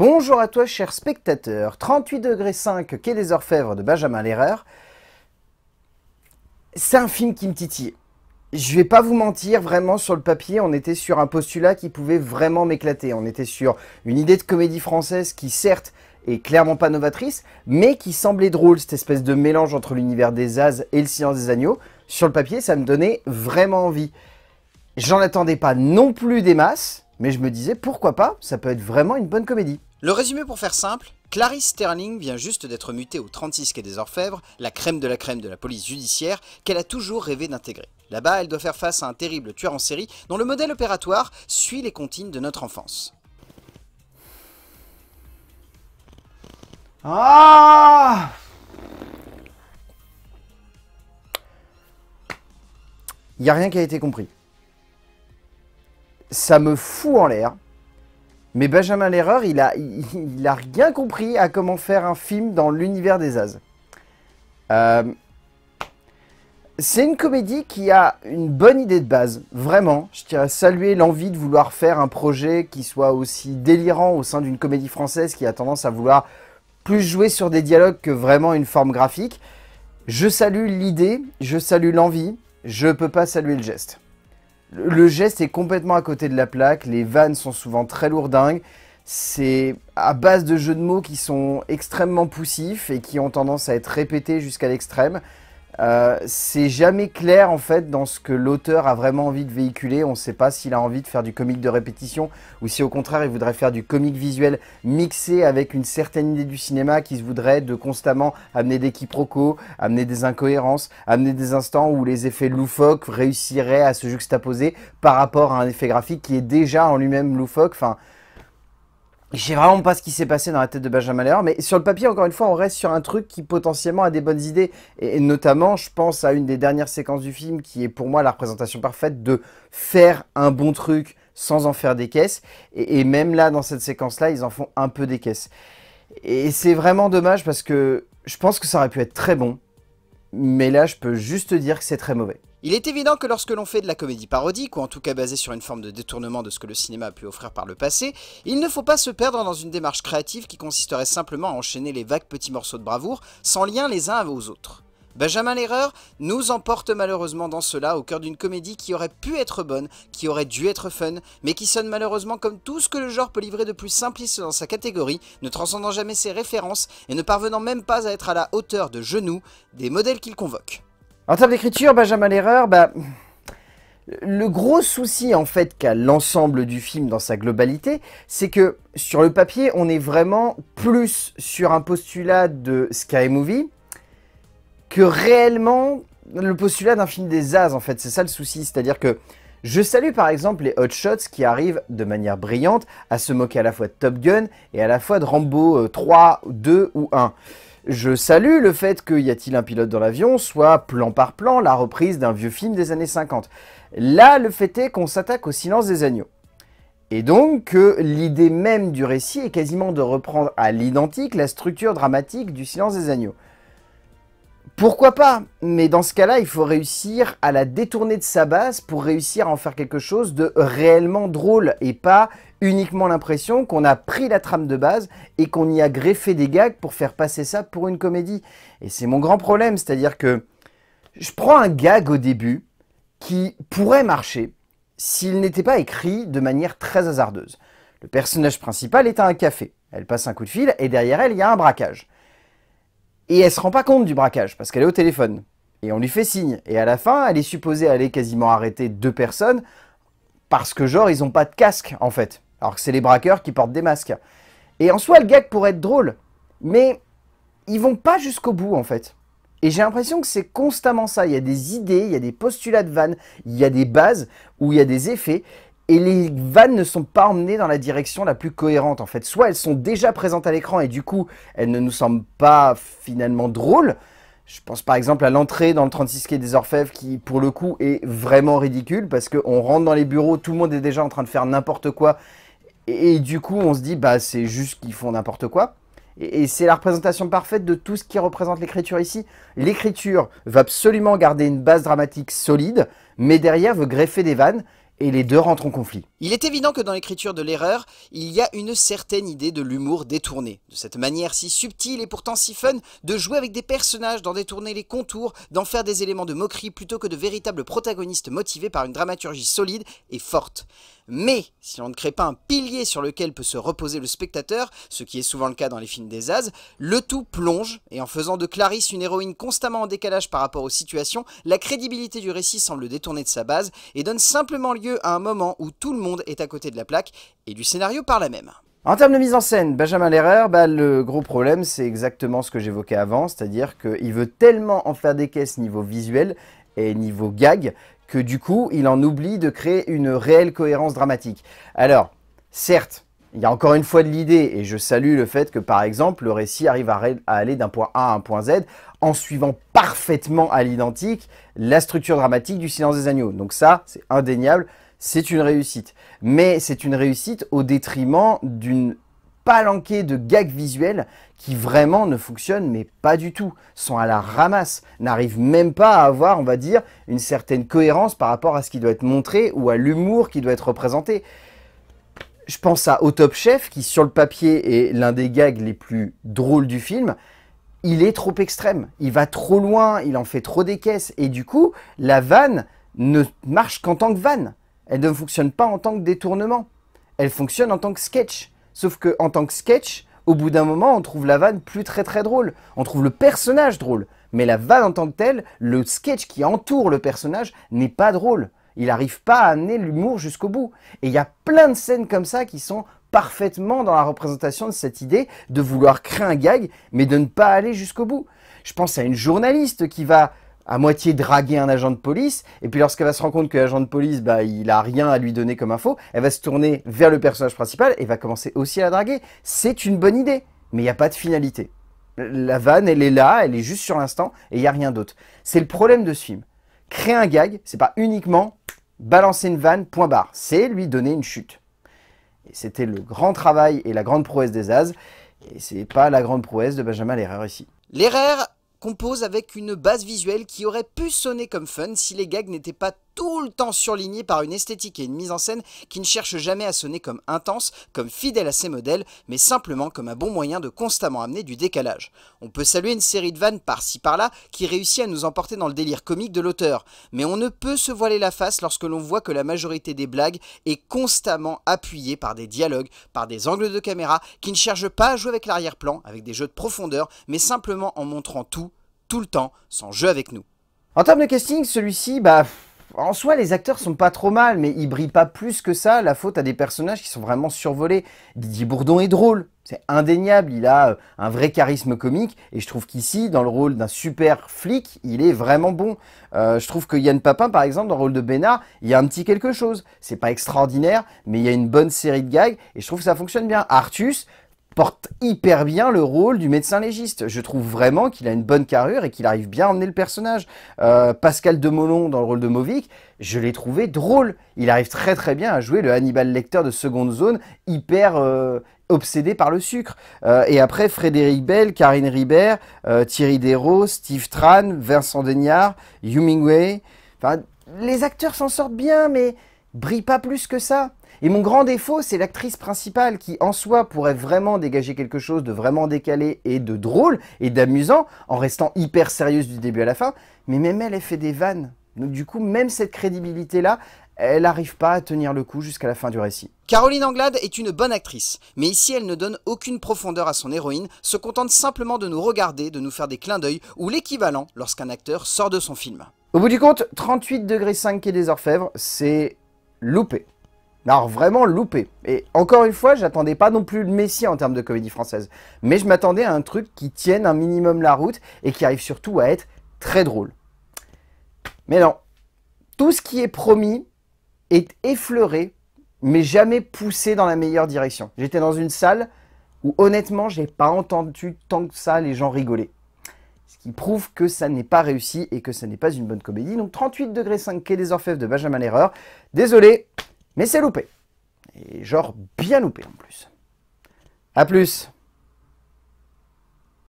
Bonjour à toi, cher spectateur. 38 degrés 5, Quai des Orfèvres de Benjamin Lerreur. C'est un film qui me titille. Je vais pas vous mentir, vraiment sur le papier, on était sur un postulat qui pouvait vraiment m'éclater. On était sur une idée de comédie française qui certes est clairement pas novatrice, mais qui semblait drôle, cette espèce de mélange entre l'univers des As et le silence des agneaux. Sur le papier, ça me donnait vraiment envie. J'en attendais pas non plus des masses, mais je me disais pourquoi pas, ça peut être vraiment une bonne comédie. Le résumé pour faire simple, Clarice Sterling vient juste d'être mutée au 36 quai des Orfèvres, la crème de la crème de la police judiciaire qu'elle a toujours rêvé d'intégrer. Là-bas, elle doit faire face à un terrible tueur en série dont le modèle opératoire suit les comptines de notre enfance. Ah Il n'y a rien qui a été compris. Ça me fout en l'air. Mais Benjamin Lerreur, il a, rien compris à comment faire un film dans l'univers des As. Euh, c'est une comédie qui a une bonne idée de base, vraiment. Je tiens à saluer l'envie de vouloir faire un projet qui soit aussi délirant au sein d'une comédie française qui a tendance à vouloir plus jouer sur des dialogues que vraiment une forme graphique. Je salue l'idée, je salue l'envie, je peux pas saluer le geste. Le geste est complètement à côté de la plaque, les vannes sont souvent très lourdingues, c'est à base de jeux de mots qui sont extrêmement poussifs et qui ont tendance à être répétés jusqu'à l'extrême. Euh, c'est jamais clair en fait dans ce que l'auteur a vraiment envie de véhiculer. On ne sait pas s'il a envie de faire du comique de répétition ou si au contraire il voudrait faire du comique visuel mixé avec une certaine idée du cinéma qui se voudrait de constamment amener des quiproquos, amener des incohérences, amener des instants où les effets loufoques réussiraient à se juxtaposer par rapport à un effet graphique qui est déjà en lui-même loufoque. Enfin, je sais vraiment pas ce qui s'est passé dans la tête de Benjamin Lerner, mais sur le papier, encore une fois, on reste sur un truc qui potentiellement a des bonnes idées. Et, notamment, je pense à une des dernières séquences du film qui est pour moi la représentation parfaite de faire un bon truc sans en faire des caisses. Et même là, dans cette séquence-là, ils en font un peu des caisses. Et c'est vraiment dommage parce que je pense que ça aurait pu être très bon. Mais là, je peux juste dire que c'est très mauvais. Il est évident que lorsque l'on fait de la comédie parodique, ou en tout cas basée sur une forme de détournement de ce que le cinéma a pu offrir par le passé, il ne faut pas se perdre dans une démarche créative qui consisterait simplement à enchaîner les vagues petits morceaux de bravoure, sans lien les uns aux autres. Benjamin L'Erreur nous emporte malheureusement dans cela au cœur d'une comédie qui aurait pu être bonne, qui aurait dû être fun, mais qui sonne malheureusement comme tout ce que le genre peut livrer de plus simpliste dans sa catégorie, ne transcendant jamais ses références et ne parvenant même pas à être à la hauteur de genoux des modèles qu'il convoque. En termes d'écriture, Benjamin Lerreur, bah, le gros souci en fait qu'a l'ensemble du film dans sa globalité, c'est que sur le papier, on est vraiment plus sur un postulat de Sky Movie que réellement le postulat d'un film des As en fait. C'est ça le souci, c'est-à-dire que je salue par exemple les Hot Shots qui arrivent de manière brillante à se moquer à la fois de Top Gun et à la fois de Rambo 3, euh, 2 ou 1. Je salue le fait que Y a-t-il un pilote dans l'avion soit plan par plan la reprise d'un vieux film des années 50. Là, le fait est qu'on s'attaque au silence des agneaux. Et donc que l'idée même du récit est quasiment de reprendre à l'identique la structure dramatique du silence des agneaux. Pourquoi pas? Mais dans ce cas-là, il faut réussir à la détourner de sa base pour réussir à en faire quelque chose de réellement drôle et pas uniquement l'impression qu'on a pris la trame de base et qu'on y a greffé des gags pour faire passer ça pour une comédie. Et c'est mon grand problème, c'est-à-dire que je prends un gag au début qui pourrait marcher s'il n'était pas écrit de manière très hasardeuse. Le personnage principal est à un café. Elle passe un coup de fil et derrière elle, il y a un braquage. Et elle se rend pas compte du braquage parce qu'elle est au téléphone. Et on lui fait signe. Et à la fin, elle est supposée aller quasiment arrêter deux personnes parce que genre ils ont pas de casque en fait. Alors que c'est les braqueurs qui portent des masques. Et en soi, le gag pourrait être drôle. Mais ils vont pas jusqu'au bout, en fait. Et j'ai l'impression que c'est constamment ça. Il y a des idées, il y a des postulats de vannes, il y a des bases où il y a des effets. Et les vannes ne sont pas emmenées dans la direction la plus cohérente, en fait. Soit elles sont déjà présentes à l'écran et du coup, elles ne nous semblent pas finalement drôles. Je pense par exemple à l'entrée dans le 36 quai des Orfèvres qui, pour le coup, est vraiment ridicule parce qu'on rentre dans les bureaux, tout le monde est déjà en train de faire n'importe quoi et, du coup, on se dit, bah, c'est juste qu'ils font n'importe quoi. Et, c'est la représentation parfaite de tout ce qui représente l'écriture ici. L'écriture veut absolument garder une base dramatique solide, mais derrière veut greffer des vannes. Et les deux rentrent en conflit. Il est évident que dans l'écriture de l'erreur, il y a une certaine idée de l'humour détourné. De cette manière si subtile et pourtant si fun de jouer avec des personnages, d'en détourner les contours, d'en faire des éléments de moquerie plutôt que de véritables protagonistes motivés par une dramaturgie solide et forte. Mais, si on ne crée pas un pilier sur lequel peut se reposer le spectateur, ce qui est souvent le cas dans les films des As, le tout plonge, et en faisant de Clarisse une héroïne constamment en décalage par rapport aux situations, la crédibilité du récit semble détourner de sa base, et donne simplement lieu à un moment où tout le monde est à côté de la plaque, et du scénario par la même. En termes de mise en scène, Benjamin Lerrer, bah, le gros problème, c'est exactement ce que j'évoquais avant, c'est-à-dire qu'il veut tellement en faire des caisses niveau visuel et niveau gag que du coup, il en oublie de créer une réelle cohérence dramatique. Alors, certes, il y a encore une fois de l'idée, et je salue le fait que par exemple, le récit arrive à, aller d'un point A à un point Z en suivant parfaitement à l'identique la structure dramatique du Silence des Agneaux. Donc ça, c'est indéniable, c'est une réussite. Mais c'est une réussite au détriment d'une palanquée de gags visuels qui vraiment ne fonctionnent, mais pas du tout, sont à la ramasse, n'arrivent même pas à avoir, on va dire, une certaine cohérence par rapport à ce qui doit être montré ou à l'humour qui doit être représenté. Je pense à Au Top Chef, qui sur le papier est l'un des gags les plus drôles du film. Il est trop extrême, il va trop loin, il en fait trop des caisses, et du coup, la vanne ne marche qu'en tant que vanne. Elle ne fonctionne pas en tant que détournement. Elle fonctionne en tant que sketch. Sauf que en tant que sketch, au bout d'un moment, on trouve la vanne plus très très drôle. On trouve le personnage drôle. Mais la vanne en tant que telle, le sketch qui entoure le personnage n'est pas drôle. Il n'arrive pas à amener l'humour jusqu'au bout. Et il y a plein de scènes comme ça qui sont parfaitement dans la représentation de cette idée de vouloir créer un gag, mais de ne pas aller jusqu'au bout. Je pense à une journaliste qui va à moitié draguer un agent de police, et puis lorsqu'elle va se rendre compte que l'agent de police, bah, il a rien à lui donner comme info, elle va se tourner vers le personnage principal et va commencer aussi à la draguer. C'est une bonne idée, mais il n'y a pas de finalité. La vanne, elle est là, elle est juste sur l'instant, et il n'y a rien d'autre. C'est le problème de ce film. Créer un gag, c'est pas uniquement balancer une vanne, point barre. C'est lui donner une chute. Et c'était le grand travail et la grande prouesse des As, et c'est pas la grande prouesse de Benjamin Lerrer ici. L'erreur compose avec une base visuelle qui aurait pu sonner comme fun si les gags n'étaient pas tout le temps surlignés par une esthétique et une mise en scène qui ne cherchent jamais à sonner comme intense, comme fidèle à ses modèles, mais simplement comme un bon moyen de constamment amener du décalage. On peut saluer une série de vannes par-ci par-là qui réussit à nous emporter dans le délire comique de l'auteur, mais on ne peut se voiler la face lorsque l'on voit que la majorité des blagues est constamment appuyée par des dialogues, par des angles de caméra qui ne cherchent pas à jouer avec l'arrière-plan, avec des jeux de profondeur, mais simplement en montrant tout tout le temps sans jeu avec nous. En termes de casting, celui-ci, bah, en soi, les acteurs sont pas trop mal, mais ils brillent pas plus que ça. La faute à des personnages qui sont vraiment survolés. Didier Bourdon est drôle, c'est indéniable. Il a euh, un vrai charisme comique, et je trouve qu'ici, dans le rôle d'un super flic, il est vraiment bon. Euh, je trouve que Yann Papin, par exemple, dans le rôle de Bénard, il y a un petit quelque chose. C'est pas extraordinaire, mais il y a une bonne série de gags, et je trouve que ça fonctionne bien. Artus, porte hyper bien le rôle du médecin légiste. Je trouve vraiment qu'il a une bonne carrure et qu'il arrive bien à emmener le personnage. Euh, Pascal Demolon dans le rôle de Movic, je l'ai trouvé drôle. Il arrive très très bien à jouer le Hannibal Lecter de seconde zone, hyper euh, obsédé par le sucre. Euh, et après, Frédéric Bell, Karine Ribert, Thierry Desros, Steve Tran, Vincent Deniard, Hemingway. Enfin, les acteurs s'en sortent bien, mais brillent pas plus que ça. Et mon grand défaut, c'est l'actrice principale qui, en soi, pourrait vraiment dégager quelque chose de vraiment décalé et de drôle et d'amusant en restant hyper sérieuse du début à la fin. Mais même elle, elle fait des vannes. Donc du coup, même cette crédibilité-là, elle n'arrive pas à tenir le coup jusqu'à la fin du récit. Caroline Anglade est une bonne actrice, mais ici elle ne donne aucune profondeur à son héroïne, se contente simplement de nous regarder, de nous faire des clins d'œil ou l'équivalent lorsqu'un acteur sort de son film. Au bout du compte, 38 degrés 5 quai des Orfèvres, c'est loupé. Alors vraiment loupé. Et encore une fois, j'attendais pas non plus le Messie en termes de comédie française. Mais je m'attendais à un truc qui tienne un minimum la route et qui arrive surtout à être très drôle. Mais non. Tout ce qui est promis est effleuré, mais jamais poussé dans la meilleure direction. J'étais dans une salle où honnêtement, j'ai pas entendu tant que ça les gens rigoler. Ce qui prouve que ça n'est pas réussi et que ça n'est pas une bonne comédie. Donc 38 degrés 5 quai des Orfèvres de Benjamin Lerreur. Désolé, mais c'est loupé. Et genre bien loupé en plus. A plus